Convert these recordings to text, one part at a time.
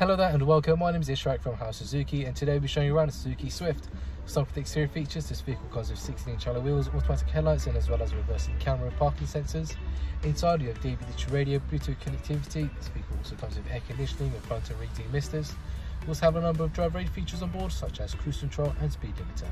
Hello there and welcome, my name is Ishrak from Howards Suzuki and today we'll be showing you around a Suzuki Swift. Some of the exterior features, this vehicle comes with 16 inch alloy wheels, automatic headlights and as well as reversing camera and parking sensors. Inside you have digital radio, Bluetooth connectivity, this vehicle also comes with air conditioning and front and rear misters. We also have a number of driver aid features on board such as cruise control and speed limiter.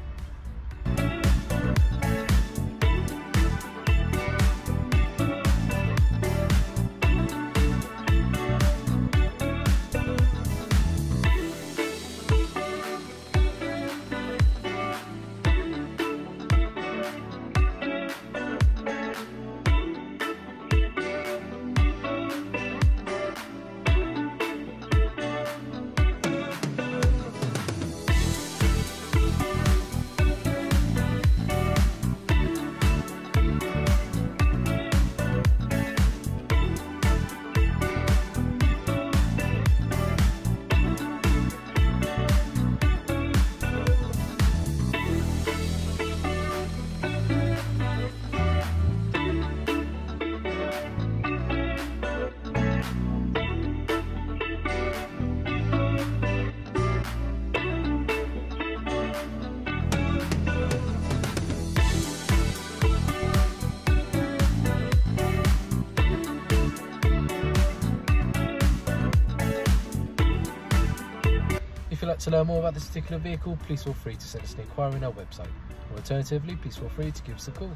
Like to learn more about this particular vehicle, please feel free to send us an inquiry on our website. Or alternatively, please feel free to give us a call.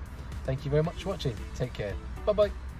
Thank you very much for watching. Take care. Bye bye.